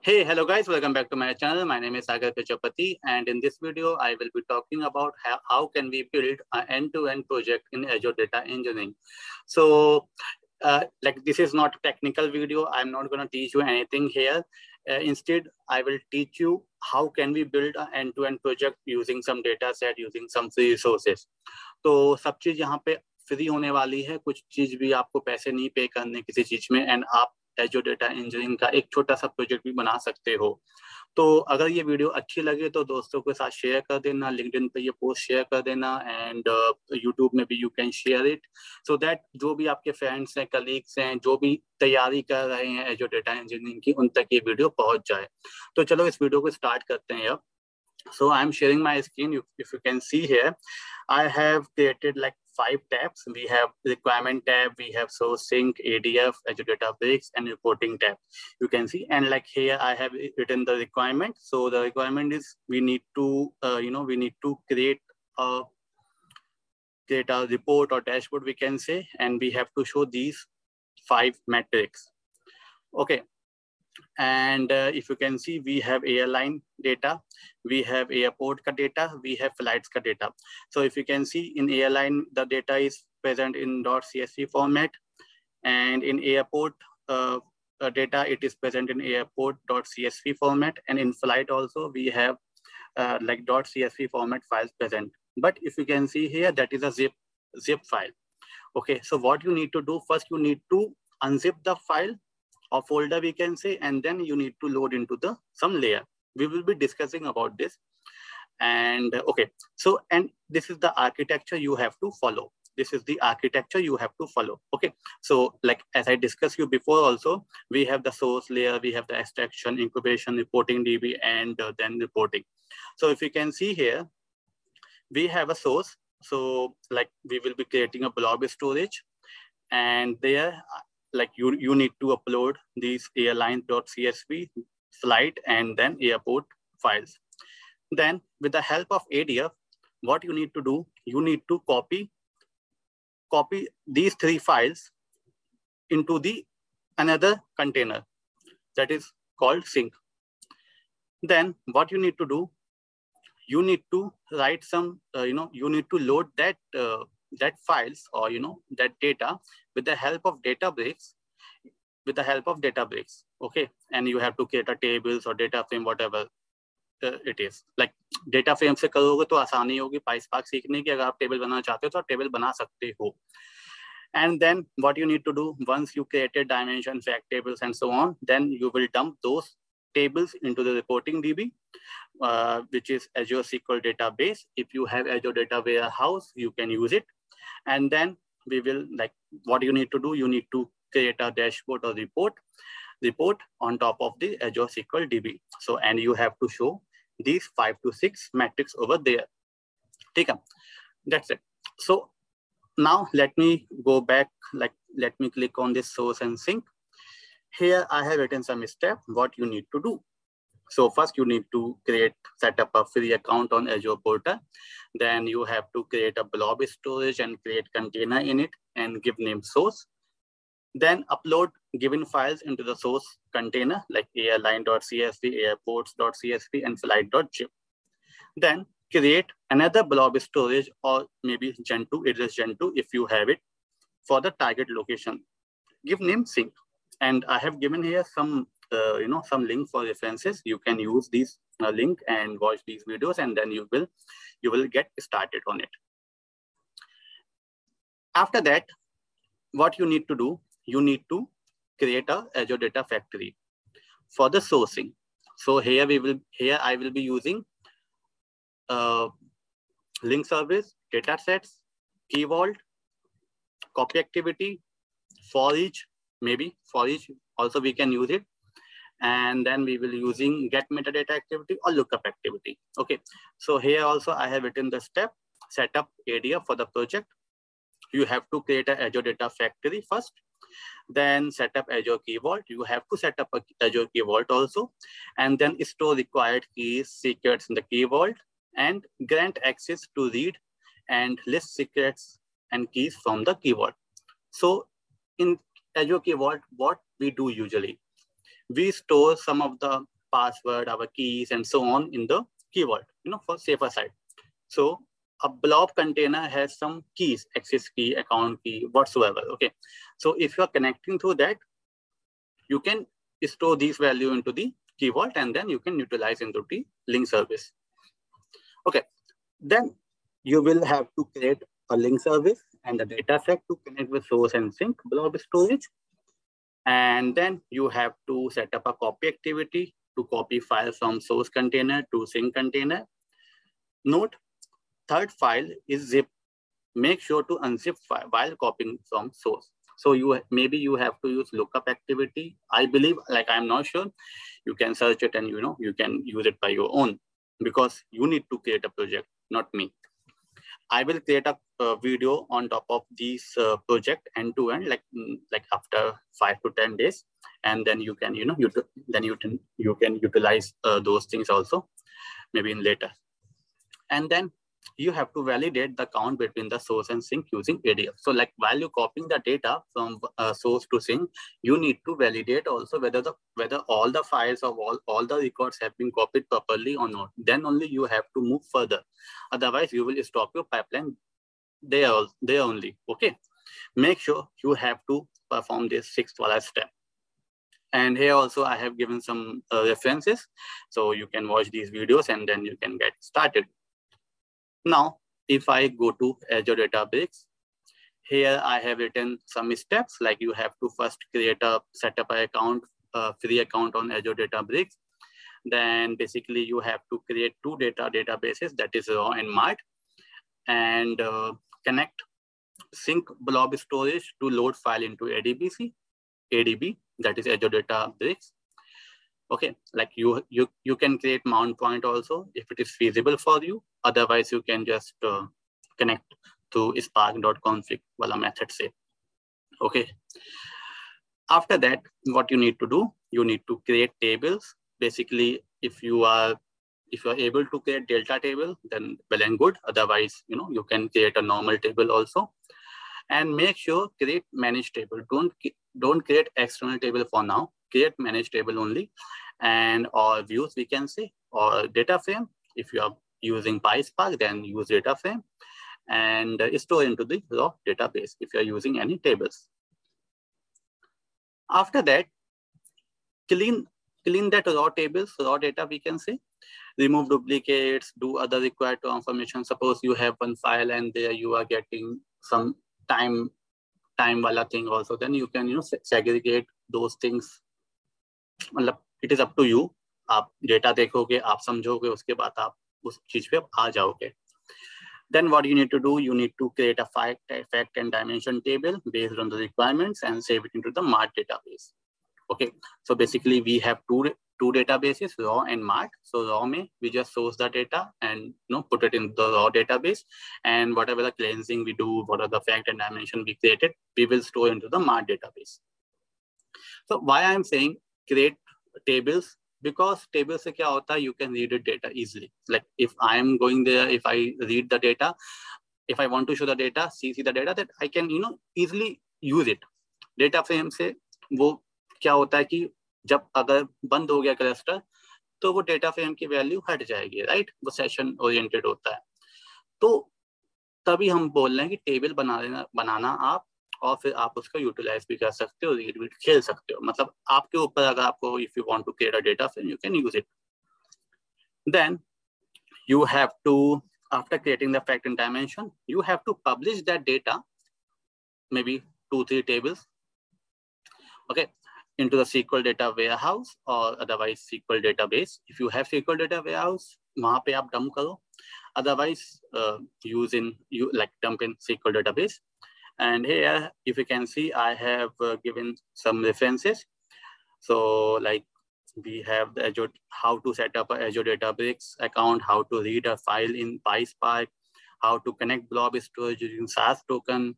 Hey, hello guys, welcome back to my channel. My name is Sagar Prajapati and in this video, I will be talking about how, how can we build an end-to-end project in Azure Data Engineering. So uh, like this is not technical video. I'm not going to teach you anything here. Uh, instead, I will teach you how can we build an end-to-end project using some data set, using some resources. So, सब चीज यहाँ पे free. होने वाली है कुछ चीज भी आपको पैसे नहीं पे किसी चीज में एंड आप एजो डेटा इंजीनियरिंग का एक छोटा सा प्रोजेक्ट भी बना सकते हो। तो अगर ये वीडियो अच्छी लगे तो दोस्तों के साथ शेयर कर देना लिंक्डइन पे ये पोस्ट शेयर कर देना एंड यूट्यूब uh, में भी you can share it so that जो भी आपके फ्रेंड्स हैं कलीग्स हैं जो भी तैयारी कर रहे हैं एजो डेटा इंजीनियरिंग की उन तक ये वीडियो पहुँच जाए। तो चलो इस वीडियो को स्टार्ट करते हैं अब। So i'm sharing my screen you, if you can see here. I have created like five tabs. We have requirement tab, we have source sink, ADF, Azure Databricks, and reporting tab. You can see, and like here, I have written the requirement. So the requirement is we need to, uh, you know, we need to create a create a report or dashboard, we can say, and we have to show these five metrics. Okay, and uh, if you can see, we have airline data, we have airport data, we have flights data. So if you can see in airline, the data is present in .csv format. And in airport uh, uh, data, it is present in airport.csv format. And in flight also, we have uh, like .csv format files present. But if you can see here, that is a zip, zip file. Okay, so what you need to do, first you need to unzip the file or folder we can say, and then you need to load into the some layer. We will be discussing about this. And okay, so, and this is the architecture you have to follow. This is the architecture you have to follow. Okay, so like as I discussed you before also, we have the source layer, we have the extraction, incubation, reporting DB, and uh, then reporting. So if you can see here, we have a source. So like we will be creating a blob storage and there like you, you need to upload these airline.csv flight and then airport files. Then with the help of ADF, what you need to do, you need to copy, copy these three files into the another container that is called sink. Then what you need to do, you need to write some, uh, you know, you need to load that uh, that files or you know that data with the help of Databricks, with the help of Databricks, okay? And you have to create a tables or data frame, whatever uh, it is. Like data frame से करोगे तो आसानी होगी PySpark सीखने की अगर आप table बनाना चाहते हो तो आप टेबल बना सकते हो. And then what you need to do once you created dimension, fact tables, and so on, then you will dump those tables into the reporting DB, uh, which is Azure SQL database. If you have Azure Data Warehouse, you can use it. and then we will like what you need to do, you need to create a dashboard or report, report on top of the Azure SQL DB. So, and you have to show these five to six metrics over there. Take them. That's it. So now let me go back, like let me click on this source and sync. Here I have written some steps, what you need to do. So first you need to create, set up a free account on Azure portal. Then you have to create a blob storage and create container in it and give name source. Then upload given files into the source container like airline.csv, airports.csv, and flight.zip. Then create another blob storage or maybe Gen2, it is Gen2 if you have it for the target location. Give name sink. And I have given here some uh, you know some link for references. You can use this uh, link and watch these videos and then you will you will get started on it. After that what you need to do you need to create a azure data factory for the sourcing. So here we will here i will be using uh, link service data sets key vault copy activity for each maybe for each also we can use it and then we will using get metadata activity or lookup activity. Okay, so here also I have written the step, set up ADF for the project. You have to create a Azure Data Factory first, then set up Azure Key Vault. You have to set up a Azure Key Vault also, and then store required keys, secrets in the Key Vault, and grant access to read and list secrets and keys from the Key Vault. So in Azure Key Vault, what we do usually, we store some of the password, our keys, and so on in the key vault, you know, for safer side. So a blob container has some keys, access key, account key, whatsoever. Okay. So if you're connecting through that, you can store these value into the key vault and then you can utilize into the link service. Okay. Then you will have to create a link service and the data set to connect with source and sink blob storage. And then you have to set up a copy activity to copy file from source container to sink container. Note, third file is zip. Make sure to unzip file while copying from source. So you maybe you have to use lookup activity. I believe, like I'm not sure, you can search it and you know you can use it by your own because you need to create a project, not me. I will create a, a video on top of this uh, project end to end, like mm, like after five to ten days, and then you can you know you then you can you can utilize uh, those things also, maybe in later, and then you have to validate the count between the source and sink using ADF. So like while you're copying the data from uh, source to sink, you need to validate also whether the whether all the files of all, all the records have been copied properly or not. Then only you have to move further. Otherwise, you will stop your pipeline there, there only. Okay. Make sure you have to perform this sixth step. And here also I have given some uh, references. So you can watch these videos and then you can get started. Now, if I go to Azure Databricks, here I have written some steps like you have to first create a set up an account, a free account on Azure Databricks. Then basically you have to create two data databases that is raw and mart and uh, connect sink blob storage to load file into ADBC, ADB, that is Azure Databricks okay like you you you can create mount point also if it is feasible for you. Otherwise you can just uh, connect to spark.config wala method say okay. After that what you need to do you need to create tables. Basically if you are if you are able to create delta table then well and good. Otherwise you know you can create a normal table also. And make sure create manage table. Don't don't create external table for now create manage table only and or views we can say or data frame if you are using PySpark then use data frame and uh, store into the raw database if you're using any tables. After that, clean clean that raw tables, raw data we can say, remove duplicates, do other required transformation. Suppose you have one file and there you are getting some time time wala thing also, then you can you know segregate those things मतलब it is up to you आप data देखोगे आप समझोगे उसके बाद आप उस चीज पे आ जाओगे then what you need to do you need to create a fact, fact and dimension table based on the requirements and save it into the mart database okay so basically we have two two databases raw and mart so raw may we just source the data and you know put it in the raw database and whatever the cleansing we do what are the fact and dimension we created we will store into the mart database so why i'm saying create tables because tables se kya hota you can read the data easily like if i am going there if i read the data if i want to show the data see see the data that i can you know easily use it data frame से वो क्या होता है कि जब अगर बंद हो गया क्लस्टर तो वो डेटा फ्रेम की वैल्यू हट जाएगी राइट वो सेशन ओरिएंटेड होता है तो तभी हम बोल रहे हैं कि टेबल बना लेना बनाना आप और फिर आप उसका यूटिलाइज भी कर सकते हो रीड भी खेल सकते हो मतलब आपके ऊपर अगर आपको if you want to create a data frame you can use it then you have to after creating the fact and dimension you have to publish that data maybe two three tables okay into the sql data warehouse or otherwise sql database if you have sql data warehouse वहाँ पे आप dump करो otherwise uh, use in you like dump in sql database and here, if you can see, I have uh, given some references. So like we have the Azure, how to set up a Azure Databricks account, how to read a file in PySpark, how to connect blob storage using SAS token,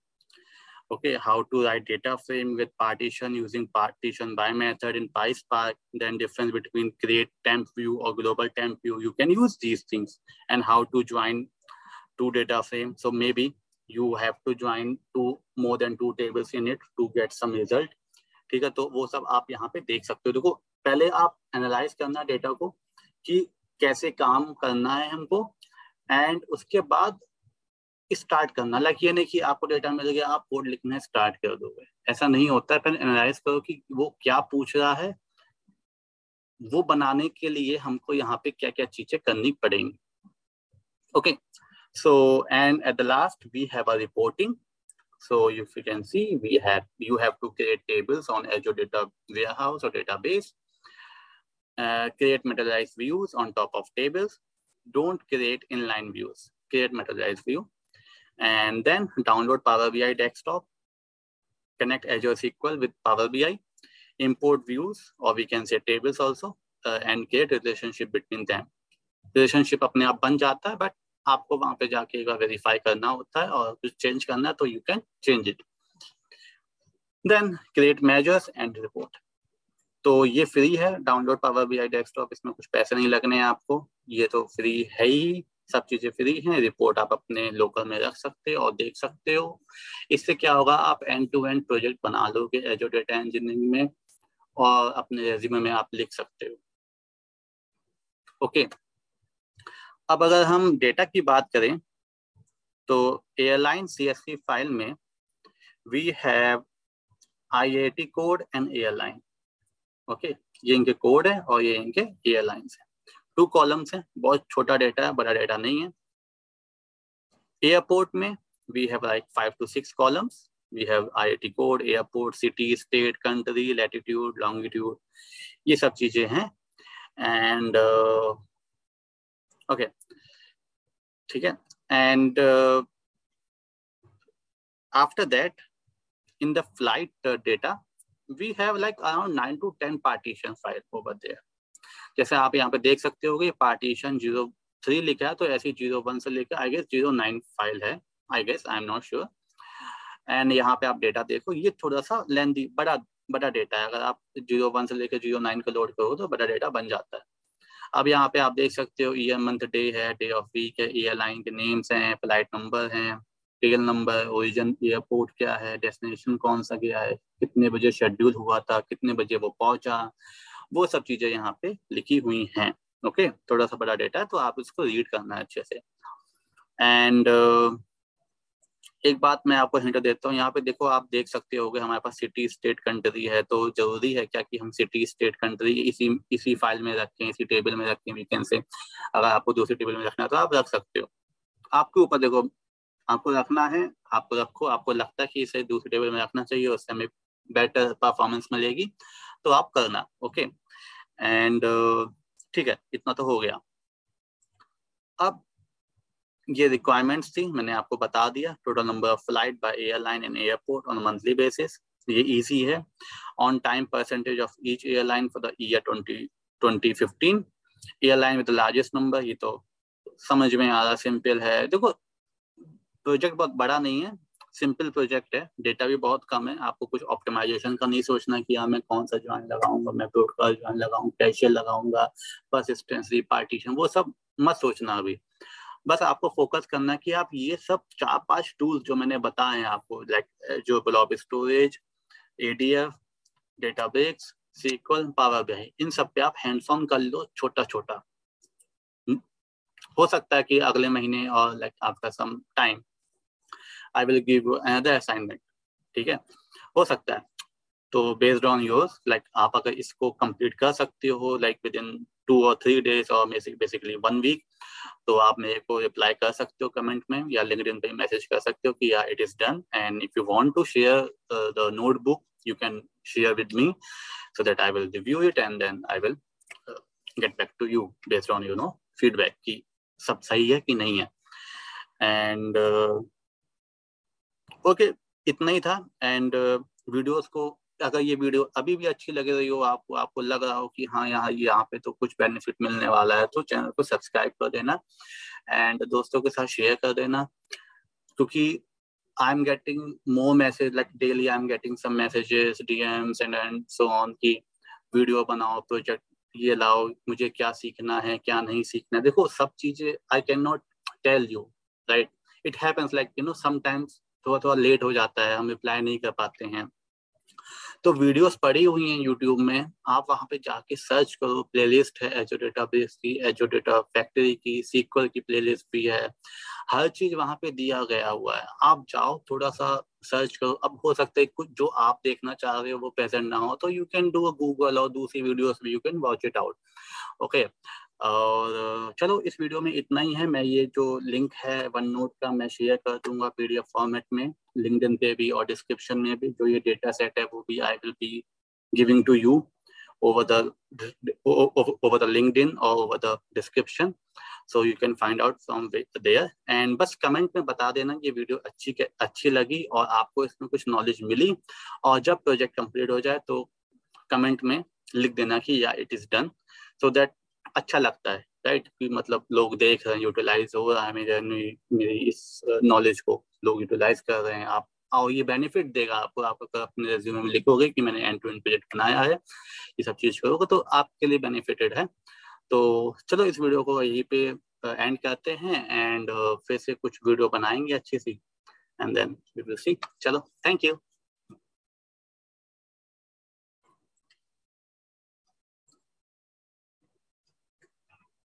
okay, how to write data frame with partition using partition by method in PySpark, then difference between create temp view or global temp view. You can use these things and how to join two data frame. So maybe you have to join two, more than two tables in it to get some result. ठीक है? तो वो सब आप यहाँ पे देख सकते हो। देखो, पहले आप एनालाइज करना डेटा को कि कैसे काम करना है हमको एंड उसके बाद स्टार्ट करना। लाइक ये नहीं कि आपको डेटा मिल गया, आप कोड लिखना स्टार्ट कर दोगे। ऐसा नहीं होता। है पहले एनालाइज करो कि वो क्या पूछ रहा है। वो बनाने के लिए हमको यहाँ पे क्या क्या चीज़ें करनी पड़ेंगी। Okay so and at the last we have a reporting so if you can see we have you have to create tables on azure data warehouse or database uh, create materialized views on top of tables don't create inline views create materialized view and then download Power BI desktop, connect Azure SQL with Power BI, import views, or we can say tables also, uh, and create relationship between them. Relationship अपने आप बन जाता है but आपको वहाँ पे जाके एक बार वेरीफाई करना होता है और कुछ चेंज करना है तो you can change it then create measures and report तो ये फ्री है download power B I desktop इसमें कुछ पैसे नहीं लगने हैं आपको। ये तो फ्री है ही, सब चीज़ें फ्री हैं रिपोर्ट आप अपने लोकल में रख सकते हो और देख सकते हो। इससे क्या होगा, आप एंड टू एंड प्रोजेक्ट बना लोगे एजो डेटा इंजीनियरिंग में और अपने रेज्यूमे में आप लिख सकते हो। ओके अब अगर हम डेटा की बात करें तो एयरलाइन सी फ़ाइल में we have I code and airline okay ये इनके कोड है और ये इनके एयरलाइंस है। टू कॉलम्स हैं। बहुत छोटा डेटा है, बड़ा डेटा नहीं है। एयरपोर्ट में we have like five to six columns we have IIT code airport city state country latitude longitude ये सब चीज़ें हैं। एंड ओके ठीक है? And after that in the flight uh, data we have like around 9 to 10 partition file over there. जैसे आप यहाँ पे देख सकते हो कि पार्टीशन ज़ीरो थ्री लिखा है तो ऐसी ज़ीरो वन से लेकर I guess zero nine file है I guess I am not sure and यहाँ पे आप डेटा देखो ये थोड़ा सा लेंदी बड़ा बड़ा डेटा है। अगर आप ज़ीरो वन से लेकर ज़ीरो नाइन को लोड करो तो बड़ा डेटा बन जाता है। अब यहाँ पे आप देख सकते हो ईयर मंथ डे है डे ऑफ़ वीक है एयरलाइन के नेम्स हैं फ़्लाइट नंबर हैं टेल नंबर ओरिजिन एयरपोर्ट क्या है डेस्टिनेशन कौन सा गया है कितने बजे शेड्यूल हुआ था कितने बजे वो पहुँचा वो सब चीज़ें यहाँ पे लिखी हुई हैं ओके थोड़ा सा बड़ा डेटा है तो आप इसको रीड करना है अच्छे से। एंड uh, एक बात मैं आपको हिंट देता हूँ। यहाँ पे देखो, आप देख सकते हो हमारे पास सिटी स्टेट कंट्री है तो ज़रूरी है क्या कि हम सिटी स्टेट कंट्री इसी इसी फ़ाइल में रखें, इसी टेबल में रखें वीकेंड से। अगर आपको दूसरी टेबल में रखना है तो आप रख सकते हो। आपके ऊपर देखो, आपको रखना है, आपको रखो, आपको लगता है कि इसे दूसरी टेबल में रखना चाहिए उससे हमें बेटर परफॉर्मेंस मिलेगी तो आप करना ओके एंड ठीक है, इतना तो हो गया। अब ये रिक्वायरमेंट्स थी, मैंने आपको बता दिया। Total number of flight by airline and airport on monthly basis ये इजी है। On time percentage of each airline for the year twenty twenty fifteen airline with largest number ये तो समझ में आ रहा सिंपल है। देखो प्रोजेक्ट बहुत बड़ा नहीं है सिंपल प्रोजेक्ट है। डेटा भी बहुत कम है, आपको कुछ ऑप्टिमाइजेशन का नहीं सोचना कि हाँ मैं कौन सा ज्वाइन लगाऊँगा, मैं ब्रॉडकास्ट ज्वाइन लगाऊँगा कैशियल लगाऊँगा परसिस्टेंसी पार्टीशन वो सब मत सोचना अभी। बस आपको फोकस करना कि आप ये सब चार पाँच टूल्स जो मैंने बताए हैं आपको लाइक जो blob storage ADF database SQL power BI इन सब पे आप हैंड्स ऑन कर लो छोटा छोटा हम्म? हो सकता है कि अगले महीने और लाइक आपका some time I will give another assignment ठीक है? हो सकता है। तो बेस्ड ऑन योर्स लाइक आप अगर इसको कंप्लीट कर सकते हो लाइक विद इन टू और थ्री डेज़ और बेसिकली वन वीक तो आप मेरे को रिप्लाई कर सकते हो कमेंट में या लिंक्डइन पे मैसेज कर सकते हो कि या it is done and if you want to share the notebook can share with me so that I will review it and then I will uh, get back to you based on you know feedback कि सब सही है कि नहीं है। Uh, okay okay, इतना ही था। And videos uh, को अगर ये वीडियो अभी भी अच्छी लग रही हो, आपको आपको लग रहा हो कि हाँ यहाँ यहाँ पे तो कुछ बेनिफिट मिलने वाला है तो चैनल को सब्सक्राइब कर देना एंड दोस्तों के साथ शेयर कर देना। क्योंकि I am getting more message like daily I am getting some messages DMs and and so on की वीडियो बनाओ प्रोजेक्ट ये लाओ, मुझे क्या सीखना है, क्या नहीं सीखना है। देखो, सब चीज़ें I can not tell you right it happens like you know sometimes थोड़ा थोड़ा लेट हो जाता है, हम रिप्लाई नहीं कर पाते हैं। तो वीडियोस पड़ी हुई हैं यूट्यूब में, आप वहाँ पे जाके सर्च करो, प्लेलिस्ट है एजो डेटाबेस की एजो डेटा फैक्ट्री की सीक्वल की प्लेलिस्ट भी है, हर चीज़ वहाँ पे दिया गया हुआ है। आप जाओ थोड़ा सा सर्च करो, अब हो सकता है कुछ जो आप देखना चाह रहे हो वो प्रेजेंट ना हो तो you can do a Google और दूसरी वीडियोस भी you can watch it out okay और चलो इस वीडियो में इतना ही है। मैं ये जो लिंक है वन नोट का मैं शेयर कर दूँगा पीडीएफ फॉर्मेट में, लिंक्डइन पे भी और डिस्क्रिप्शन में भी। जो ये डेटा सेट है वो भी I will be giving to you over the over the linkedin or over the description, so you can find out from there. बस कमेंट में बता देना ये वीडियो अच्छी अच्छी लगी और आपको इसमें कुछ नॉलेज मिली और जब प्रोजेक्ट कंप्लीट हो जाए तो कमेंट में लिख देना कि या it is done so that अच्छा लगता है राइट कि मतलब लोग देख रहे हैं यूटिलाइज हो रहा है मेरे मेरी इस नॉलेज को। लोग यूटिलाइज कर रहे हैं, आप और ये बेनिफिट देगा आपको। आप अगर अपने रेज्यूमे में लिखोगे कि मैंने एंड टू एंड प्रोजेक्ट बनाया है, ये सब चीज़ करोगे तो आपके लिए बेनिफिटेड है। तो चलो, इस वीडियो को यहीं पे एंड करते हैं एंड फिर से कुछ वीडियो बनाएँगे अच्छी सी। And then we will see चलो थैंक यू